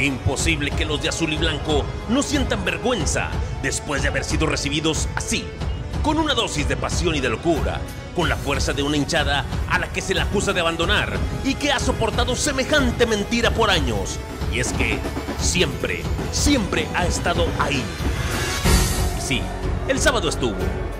Imposible que los de azul y blanco no sientan vergüenza después de haber sido recibidos así, con una dosis de pasión y de locura, con la fuerza de una hinchada a la que se le acusa de abandonar y que ha soportado semejante mentira por años. Y es que siempre, siempre ha estado ahí. Sí, el sábado estuvo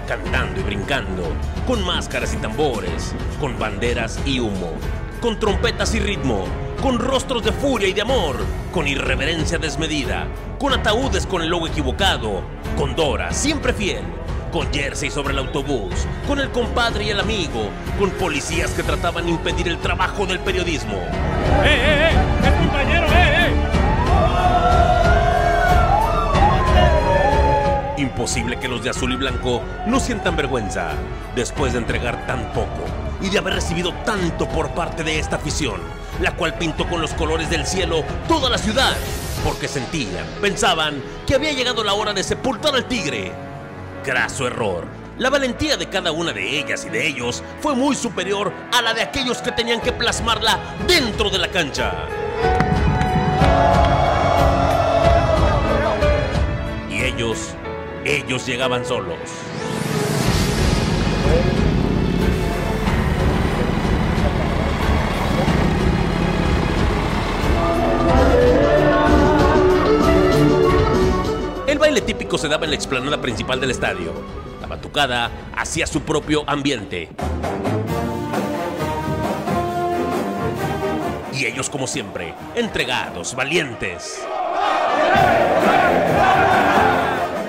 cantando y brincando, con máscaras y tambores, con banderas y humo, con trompetas y ritmo, con rostros de furia y de amor, con irreverencia desmedida, con ataúdes con el logo equivocado, con Dora siempre fiel, con jersey sobre el autobús, con el compadre y el amigo, con policías que trataban de impedir el trabajo del periodismo. ¡Eh, eh, eh! ¡Es compañero, eh, eh! Imposible que los de azul y blanco no sientan vergüenza después de entregar tan poco y de haber recibido tanto por parte de esta afición, la cual pintó con los colores del cielo toda la ciudad, porque sentían, pensaban que había llegado la hora de sepultar al tigre. Graso error. La valentía de cada una de ellas y de ellos fue muy superior a la de aquellos que tenían que plasmarla dentro de la cancha. Y ellos, ellos llegaban solos. Baile típico se daba en la explanada principal del estadio. La batucada hacía su propio ambiente. Y ellos, como siempre, entregados, valientes.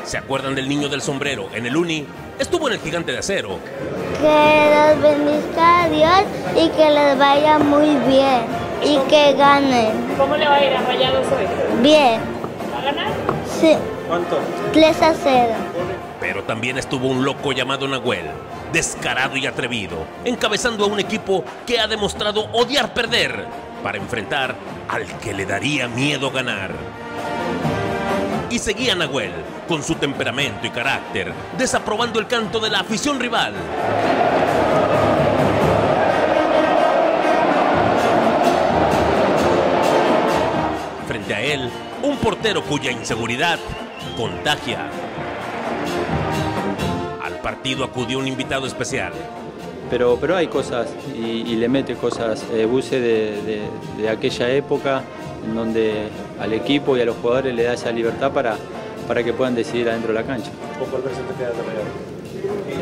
¿Se acuerdan del niño del sombrero en el Uni? Estuvo en el gigante de acero. Que los bendiga a Dios y que les vaya muy bien y que ganen. ¿Cómo le va a ir a Rayados hoy? Bien, ¿Va a ganar? sí. ¿Cuánto? 3 a 0. Pero también estuvo un loco llamado Nahuel, descarado y atrevido, encabezando a un equipo que ha demostrado odiar perder para enfrentar al que le daría miedo ganar. Y seguía Nahuel, con su temperamento y carácter, desaprobando el canto de la afición rival. Frente a él, un portero cuya inseguridad contagia. Al partido acudió un invitado especial. pero, pero hay cosas y, y le mete cosas. Eh, Buse de, de- de aquella época en donde al equipo y a los jugadores le da esa libertad para, para que puedan decidir adentro de la cancha. ¿Con cuál versión te quedas de Rayados?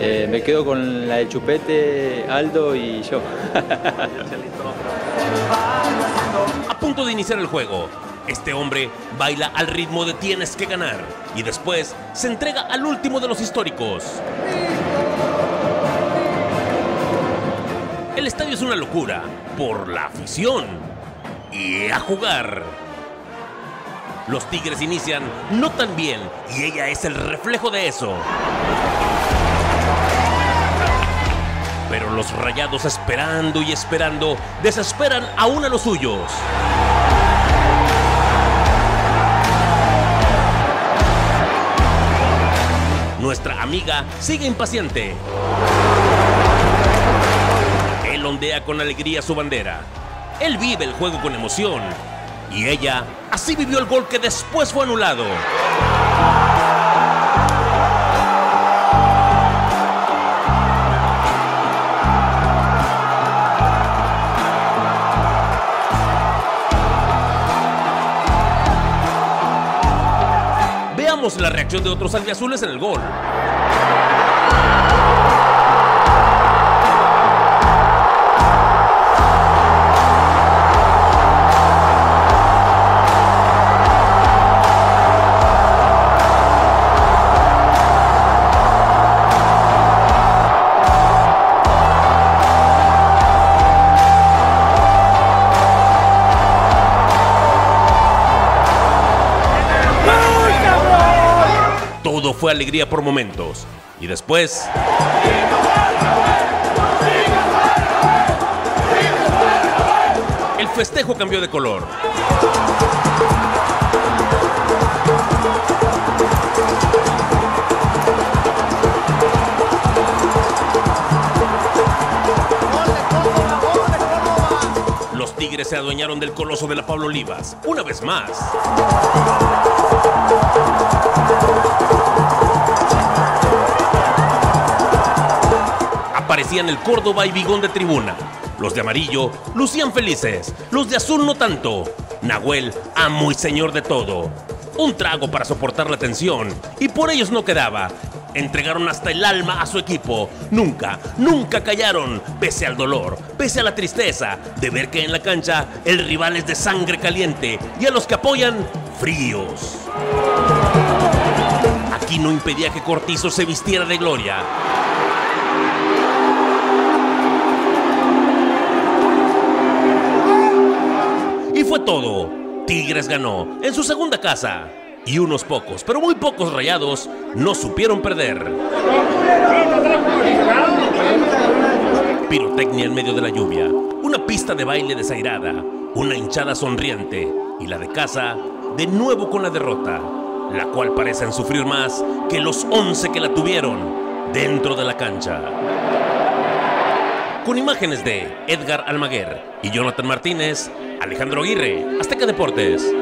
Eh, me quedo con la de Chupete, Aldo y yo. A punto de iniciar el juego, este hombre baila al ritmo de Tienes que ganar y después se entrega al último de los históricos. El estadio es una locura por la afición y a jugar. Los Tigres inician no tan bien y ella es el reflejo de eso. Pero los rayados esperando y esperando desesperan aún a los suyos. Nuestra amiga sigue impaciente. Él ondea con alegría su bandera. Él vive el juego con emoción. Y ella así vivió el gol que después fue anulado. La reacción de otros albiazules en el gol. Todo fue alegría por momentos. Y después... El festejo cambió de color. Tigres se adueñaron del coloso de la Pablo Olivas, una vez más. Aparecían el Córdoba y Bigón de tribuna. Los de amarillo lucían felices, los de azul no tanto. Nahuel, amo y señor de todo. Un trago para soportar la tensión, y por ellos no quedaba. Entregaron hasta el alma a su equipo. Nunca, nunca callaron, pese al dolor, pese a la tristeza de ver que en la cancha el rival es de sangre caliente y a los que apoyan, fríos. Aquí no impedía que Cortizo se vistiera de gloria. Y fue todo. Tigres ganó en su segunda casa. Y unos pocos, pero muy pocos rayados, no supieron perder. Pirotecnia en medio de la lluvia, una pista de baile desairada, una hinchada sonriente y la de casa de nuevo con la derrota, la cual parecen sufrir más que los 11 que la tuvieron dentro de la cancha. Con imágenes de Edgar Almaguer y Jonathan Martínez, Alejandro Aguirre, Azteca Deportes.